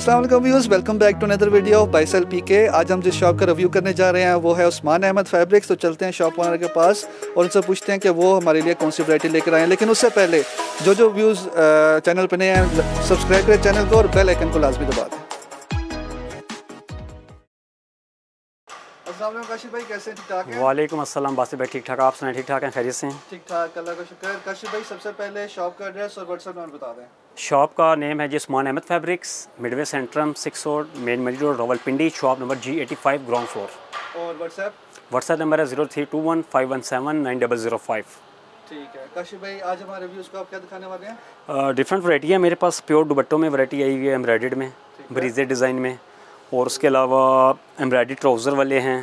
Aslam views welcome back to another video of बाइसल P K आज हम जिस shop का रिव्यू करने जा रहे हैं वो है उस्मान अहमद फैब्रिक्स तो चलते हैं शॉप ओनर के पास और उनसे पूछते हैं कि वो हमारे लिए कौन सी वैरायटी लेकर आए हैं। लेकिन उससे पहले जो जो व्यूज़ चैनल पर नए हैं सब्सक्राइब करें चैनल को और बेल आइकन को लाजमी दबा दें। काशिफ भाई कैसे ठीक ठाक हैं? वालेकुम अस्सलाम बासी भाई ठीक ठाक। आप सुनाए ठीक ठाक हैं? खैरियत से ठीक ठाक अल्लाह का शुक्र काशिफ भाई सबसे पहले शॉप का एड्रेस और व्हाट्सएप नंबर बता दें। शॉप का नेम है जी Usman Ahmed fabrics midway centrum six road main Murree road Rawalpindi shop number G eighty five ground floor. और व्हाट्सएप व्हाट्सएप नंबर है zero three two one five one seven nine double zero five ठीक है। काशिफ भाई आज हमारे views को आप क्या दिखाने वाले हैं? डिफरेंट वैरायटी है मेरे पास प्योर दुबट्टों में वैरायटी आई हुई है एम्ब्रॉयड में ब्रीजे डिज़ाइन में। और उसके अलावा एम्ब्रॉयडरी ट्राउज़र वाले हैं।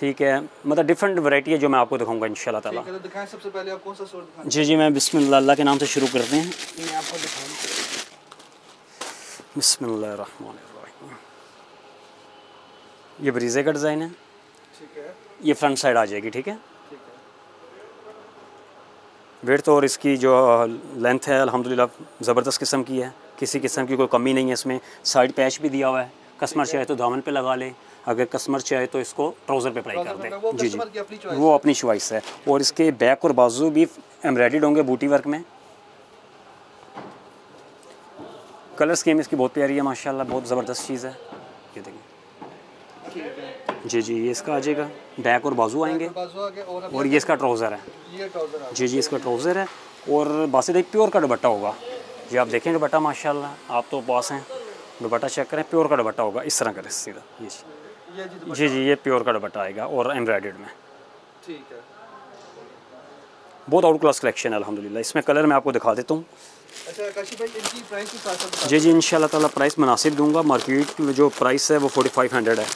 ठीक है। मतलब डिफरेंट वैरायटी है जो मैं आपको दिखाऊँगा इन ताला। ठीक तो दिखाएँ सबसे पहले आप कौन सा सूट दिखाएँ? जी जी मैं बिस्मिल्लाह अल्लाह के नाम से शुरू करते हैं। मैं आपको दिखाऊँ। बिस्मिल्लाह ये ब्रीजे का डिज़ाइन है। ठीक है। ये फ्रंट साइड आ जाएगी ठीक है? ठीक है। वेट तो और इसकी जो लेंथ है अल्हम्दुलिल्लाह ज़बरदस्त किस्म की है। किसी किस्म की कोई कमी नहीं है इसमें। साइड पैच भी दिया हुआ है। कस्टमर चाहे तो दामन पे लगा ले। अगर कस्टमर चाहे तो इसको ट्राउज़र पे अप्लाई कर दे। जी जी। की वो अपनी चॉइस है। और इसके बैक और बाजू भी एम्ब्रॉयड होंगे बूटी वर्क में। कलर स्कीम इसकी बहुत प्यारी है माशाल्लाह बहुत ज़बरदस्त चीज़ है। ये देखिए। जी जी ये इसका आ जाएगा। बैक और बाजू आएँगे। और ये इसका ट्राउज़र है। जी जी इसका ट्राउज़र है। और बासी एक प्योर का दुपट्टा होगा। जी आप देखें दुपट्टा माशाल्लाह आप तो पास हैं। दुपट्टा चेक करें प्योर का दुपट्टा होगा। इस तरह करें सीधा ये जी ये जी जी जी ये प्योर का दुपट्टा आएगा और एम्ब्रॉयड में। ठीक है। बहुत आउट क्लास कलेक्शन है अलहमदिल्ला इसमें कलर मैं आपको दिखा देता हूँ। अच्छा जी जी इन ताला प्राइस मुनासिब दूँगा। मार्केट में जो प्राइस है वो फोर्टी फाइव हंड्रेड है।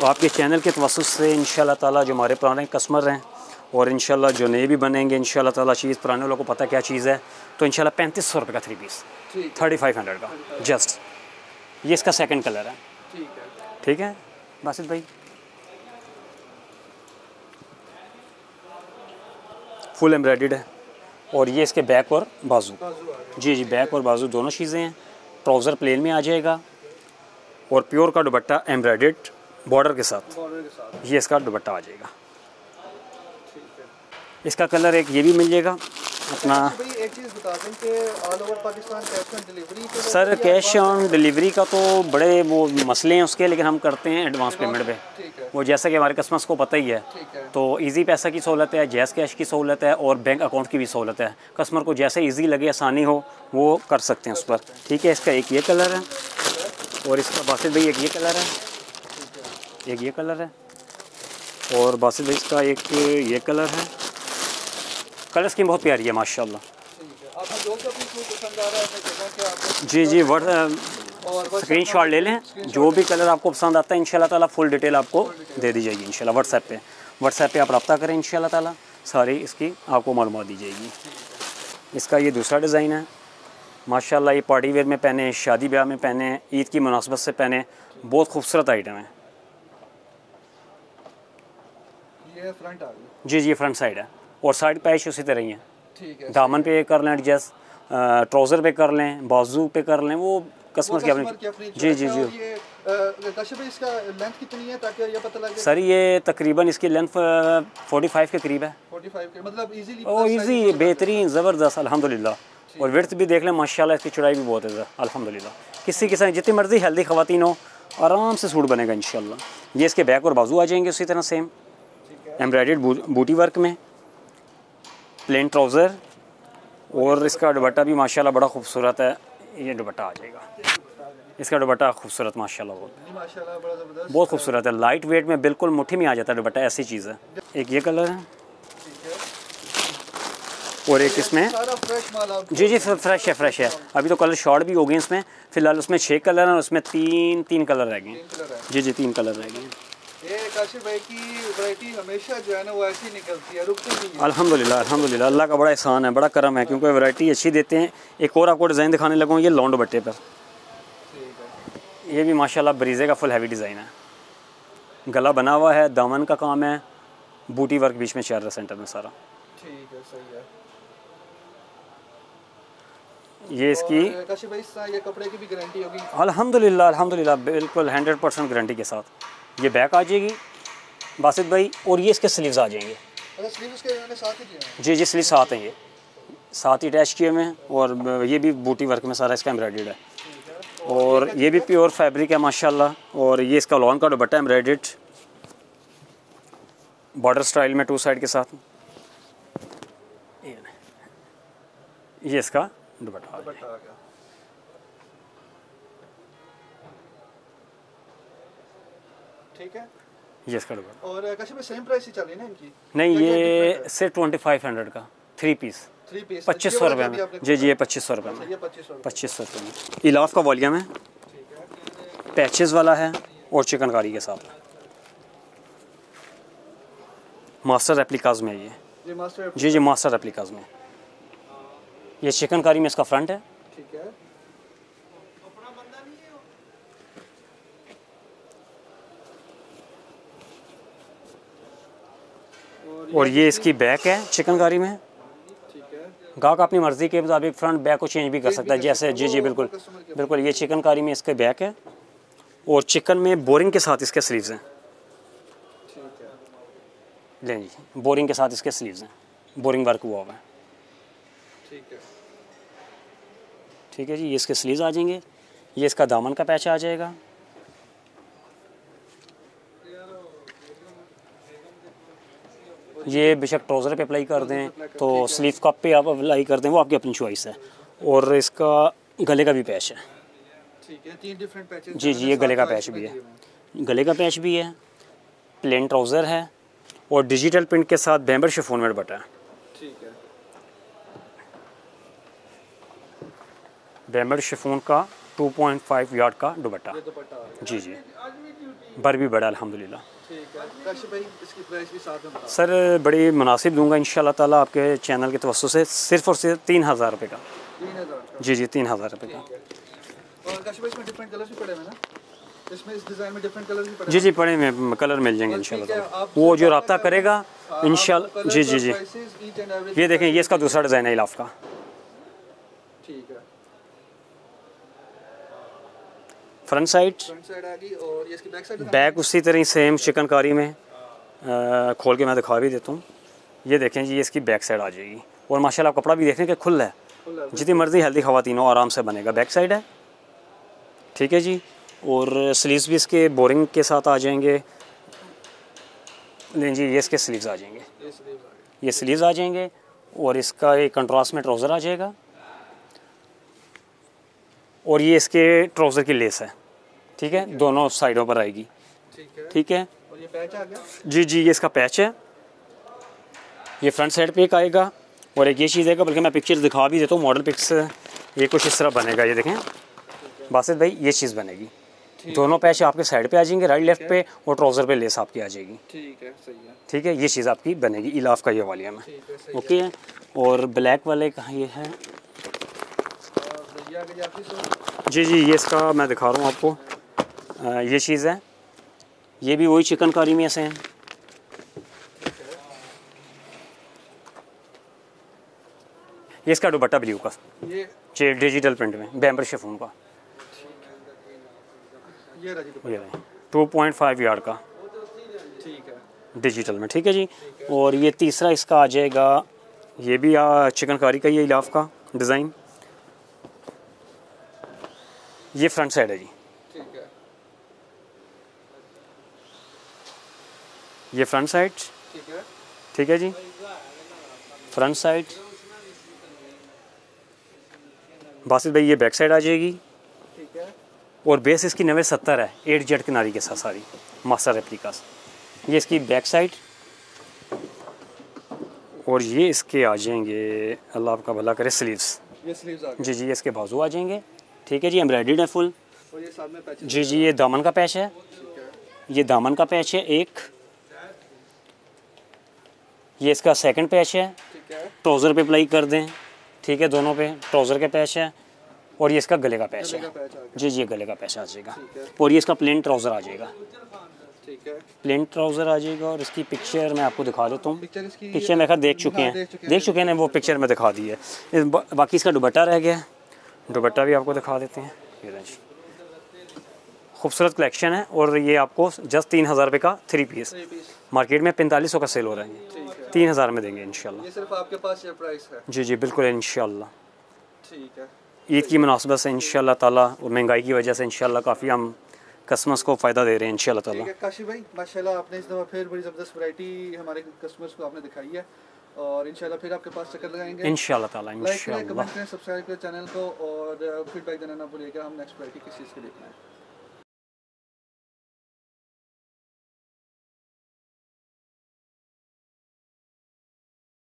और आपके चैनल के तवसत से इन ताला जो हमारे पुराने कस्टमर हैं और इन जो नए भी बनेंगे इन ताला चीज़ पुराने लोगों को पता क्या चीज़ है तो इन शाला पैंतीस सौ रुपये का three piece thirty five hundred का। जस्ट ये इसका सेकेंड कलर है। ठीक है। ठीक है? बासित भाई। फुल एम्ब्रॉयड है। और ये इसके बैक और बाजू। जी जी बैक और बाजू दोनों चीज़ें हैं। ट्राउज़र प्लेन में आ जाएगा। और प्योर का दुपट्टा एम्ब्रॉयड बॉर्डर के साथ। बॉर्डर के साथ। ये इसका दुपट्टा आ जाएगा। इसका कलर एक ये भी मिल जाएगा। अपना एक चीज़ बता दें कि all over Pakistan cash on delivery sir cash on delivery का तो बड़े वो मसले हैं उसके लेकिन हम करते हैं एडवांस पेमेंट पे। वो जैसा कि हमारे कस्टमर्स को पता ही है है। तो इजी पैसा की सहूलत है जैस कैश की सहूलत है और बैंक अकाउंट की भी सहूलत है। कस्टमर को जैसे इजी लगे आसानी हो वो कर सकते हैं उस पर। ठीक है इसका एक ये कलर है और इसका बासित भाई एक ये कलर है। एक ये कलर है और बासित भाई इसका एक ये कलर है। कलर स्कीम बहुत प्यारी है माशाल्लाह। जो जी बस स्क्रीन शॉट ले लें। जो भी कलर आपको पसंद आता है इन ताला फुल डिटेल आपको दे दी जाएगी इन व्हाट्सएप पे। व्हाट्सएप पे आप रब्ता करें इन ताला। सारी इसकी आपको मालूम दी जाएगी। इसका ये दूसरा डिज़ाइन है। माशाल्लाह ये पार्टी वेयर में पहने शादी ब्याह में पहने ईद की मुनासबत से पहने बहुत खूबसूरत आइटम है। ये फ्रंट आ गई। जी जी फ्रंट साइड है। और साइड पैच उसी तरह ही है। ठीक है दामन पे कर लें एडजस्ट ट्राउज़र पे कर लें बाजू पे कर लें वो कस्टमर की अपनी जी जी जी। सर ये तकरीबन इसकी लेंथ फोर्टी फाइव के करीब है। 45 के मतलब इजीली ओ इजी बेहतरीन ज़बरदस्त अल्हम्दुलिल्लाह। और विर्थ भी देख लें माशाल्लाह इसकी चौड़ाई भी बहुत है अल्हम्दुलिल्लाह। किसी किस्म जितनी मर्ज़ी हेल्दी खवातीन हो आराम से सूट बनेगा इंशाल्लाह। ये इसके बैक और बाजू आ जाएँगे उसी तरह सेम एम्ब्रॉयड बूटी वर्क में। प्लेन ट्राउज़र और इसका दुपट्टा भी माशाल्लाह बड़ा खूबसूरत है। ये दुपट्टा आ जाएगा। इसका दुपट्टा खूबसूरत माशाल्लाह बहुत। बहुत खूबसूरत है। लाइट वेट में बिल्कुल मुट्ठी में आ जाता है दुपट्टा ऐसी चीज़ है। एक ये कलर है। और एक इसमें जी जी फ्रेश है फ्रेश है। अभी तो कलर शॉर्ट भी हो गए इसमें। फ़िलहाल उसमें छः कलर हैं और उसमें तीन तीन कलर रह गए जी जी तीन कलर रह गए हैं। ये काशिफ भाई की वैरायटी हमेशा जो है ना वो ऐसी निकलती है रुकती नहीं है। अल्हम्दुलिल्लाह अल्हम्दुलिल्लाह अल्लाह का बड़ा एहसान है बड़ा करम है क्योंकि वैरायटी अच्छी देते हैं। एक और आपको डिज़ाइन दिखाने लगूँ ये लॉन्ड बट्टे पर। ये भी माशाल्लाह ब्रीजे का फुल हैवी डिज़ाइन है। गला बना हुआ है दामन का काम है बूटी वर्क बीच में चार सेंटर में सारा। ठीक है सही है। ये इसकी ये कपड़े की भी गारंटी होगी? अल्हम्दुलिल्लाह अल्हम्दुलिल्लाह बिल्कुल हंड्रेड परसेंट गारंटी के साथ। ये बैक आ जाएगी बासित भाई और ये इसके स्लीव्स आ जाएँगे। अच्छा जी जी स्लीव साथ हैं ये। साथ ही अटैच किए हुए हैं और ये भी बूटी वर्क में सारा इसका एम्ब्रॉयडेड है। और ये भी प्योर फैब्रिक है माशाल्लाह। और ये इसका लॉन का दुपट्टा एम्ब्रॉयडेड बॉर्डर स्टाइल में टू साइड के साथ। ये ये इसका दुपट्टा ठीक है? ये इसका दुपट्टा और भाई सेम प्राइस ही चल रही है ना इनकी? नहीं ये सिर्फ़ ट्वेंटी फाइव हंड्रेड का थ्री पीस थ्री पीस पच्चीस सौ रुपये में। जी जी ये पच्चीस सौ रुपये में। पच्चीस सौ रुपये में। इलाफ का वॉल्यूम है। ठीक पैचेस वाला है और चिकनकारी के साथ। मास्टर रेप्लिकाज में ये। जी जी मास्टर रेप्लिकाज में। ये चिकनकारी में इसका फ्रंट है। ठीक है। और ये इसकी बैक है चिकनकारी में। गाहक अपनी मर्ज़ी के मुताबिक फ्रंट बैक को चेंज भी कर सकता है, जैसे जी जी, बिल्कुल। बिल्कुल, ये चिकनकारी में इसके बैक है। और चिकन में बोरिंग के साथ इसके स्लीव्स हैं। लें जी बोरिंग के साथ इसके स्लीव्स हैं। बोरिंग वर्क हुआ हुआ है। ठीक है ठीक है जी, ये इसके स्लीव्स आ जाएँगे। ये इसका दामन का पैच आ जाएगा। ये बेशक ट्राउज़र पे अप्लाई कर दें तो स्लीव कप पे आप अप्लाई कर दें वो आपकी अपनी चॉइस है। और इसका गले का भी पैच है। है जी जी ये गले का पैच भी है। गले का पैच भी है प्लेन ट्राउज़र है और डिजिटल प्रिंट के साथ बैम्बर शिफोन में बटा है। बैम्बर शिफोन का 2.5 यार्ड का दुपट्टा। जी जी। बर भी बड़ा अल्हम्दुलिल्लाह। सर बड़ी मुनासिब दूँगा इन ताला आपके चैनल के तवस्सु से सिर्फ़ और सिर्फ़ तीन हज़ार रुपये का। जी जी तीन हज़ार रुपये का। और काशिफ भाई इसमें डिफरेंट कलर्स भी पड़े हुए ना? इसमें इस डिज़ाइन में डिफरेंट कलर्स भी पड़े जी जी पड़े में कलर मिल जाएँगे ठीक वो जो रब्ता करेगा इन जी जी जी। ये देखें ये इसका दूसरा डिज़ाइन है इलाफ का। ठीक है। Front side. आ बैक उसी तरह सेम चिकनकारी में अ, खोल के मैं दिखा भी देता हूँ। ये देखें जी इसकी बैक साइड आ जाएगी। और माशाल्लाह कपड़ा भी देखें कि खुला है। जितनी मर्ज़ी हेल्दी खवातीन हो आराम से बनेगा। बैक साइड है। ठीक है जी। और स्लीव्स भी इसके बोरिंग के साथ आ जाएँगे। लें जी ये इसके स्लीव्स आ जाएँगे। आ ये स्लीव्स आ जाएँगे और इसका एक कंट्रास्ट में ट्राउज़र आ जाएगा। और ये इसके ट्राउज़र की लेस है। ठीक है? दोनों साइडों पर आएगी। ठीक है। और ये पैच आ गया? जी जी ये इसका पैच है। ये फ्रंट साइड पे एक आएगा और एक ये चीज़ आएगा बल्कि मैं पिक्चर दिखा भी देता हूँ। मॉडल पिक्स ये कुछ इस तरह बनेगा ये देखें। बासित भाई ये चीज़ बनेगी। दोनों पैच आपके साइड पे आ जाएँगे राइट लेफ़्ट पे और ट्राउज़र पे लेस आपकी आ जाएगी। ठीक है सही है। ठीक है? ये चीज़ आपकी बनेगी इलाफ का ये वालिया में है सही ओके? है। और ब्लैक वाले कहाँ ये है है और ये आ गई आपकी सो जी जी ये इसका मैं दिखा रहा हूँ आपको। ये चीज़ है। ये भी वही चिकनकारी में से हैं। ये इसका दुपट्टा ब्लू का ये डिजिटल प्रिंट में बैम्बर शिफोन का। ये टू पॉइंट फाइव यार्ड का। डिजिटल में ठीक है जी? और ये तीसरा इसका आ जाएगा ये भी चिकनकारी का ये इलाफ का डिज़ाइन। ये फ्रंट साइड है जी। ठीक है। ये फ्रंट साइड ठीक है। ठीक है जी। फ्रंट साइड बासित भाई ये बैक साइड आ जाएगी। ठीक है। और बेस इसकी नवे सत्तर है एट जेड किनारी के साथ सारी मास्टर रेप्लिकास ये इसकी बैक साइड और ये इसके आ जाएँगे अल्लाह आपका भला करे स्लीव्स ये स्लीव्स आ जी जी इसके बाजू आ जाएँगे। ठीक है जी एम्ब्रॉयडेड है फुल और ये साथ में पैचेस जी जी ये दामन का पैच है। ये दामन का पैच है एक। ये इसका सेकंड पैच है। ट्राउज़र पे अप्लाई कर दें। ठीक है दोनों पे। ट्राउज़र के पैच है और ये इसका गले का पैच है। पैच जी जी ये गले का पैच आ जाएगा। और ये इसका प्लेन ट्राउज़र आ जाएगा। ठीक है। प्लेन ट्राउज़र आ जाएगा और इसकी पिक्चर मैं आपको दिखा देता हूँ। पिक्चर इसकी पिक्चर मैं खैर देख चुके हाँ, देख चुके हैं। देख चुके हैं वो पिक्चर में दिखा दी है। बाकी इसका दुबट्टा रह गया। है दुपट्टा भी आपको दिखा देते हैं। ये जी। खूबसूरत कलेक्शन है और ये आपको जस्ट तीन हज़ार रुपये का थ्री पीस मार्केट में पैंतालीस सौ का सेल हो रहा है तीन हज़ार में देंगे इंशाल्लाह। ये सिर्फ़ आपके पास ये प्राइस है। जी जी बिल्कुल इंशाल्लाह। ठीक है। ईद की मुनासबत से इंशाल्लाह ताला और महँगाई की वजह से इंशाल्लाह काफ़ी हम कस्टमर्स को फ़ायदा दे रहे हैं इंशाल्लाह ताला। काशी भाई माशाल्लाह आपने इस दफ़ा फिर बड़ी ज़बरदस्त वैरायटी हमारे कस्टमर्स को आपने दिखाई है। और इंशाल्लाह फिर आपके पास चक्कर लगाएँगे। इंशाल्लाह ताला इंशाल्लाह लाइक करें कमेंट करें सब्सक्राइब करें चैनल को और फीडबैक देना ना भूलिएगा हम नेक्स्ट वैरायटी किस चीज़ के देखना है